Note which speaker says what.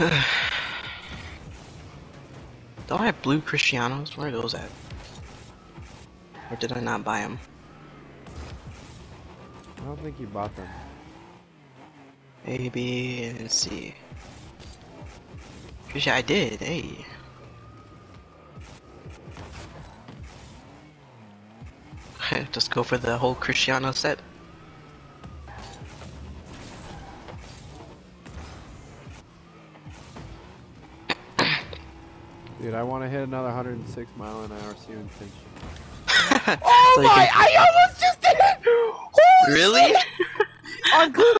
Speaker 1: Don't I have blue Cristianos? Where are those at? Or did I not buy them?
Speaker 2: I don't think you bought them.
Speaker 1: A, B, and C. Actually, I did. Hey. Just go for the whole Cristiano set.
Speaker 2: Dude, I want to hit another 106 mile an hour soon. Finch.
Speaker 1: oh
Speaker 3: Oh my! I almost just did it. Holy
Speaker 1: Really?
Speaker 3: shit! On Google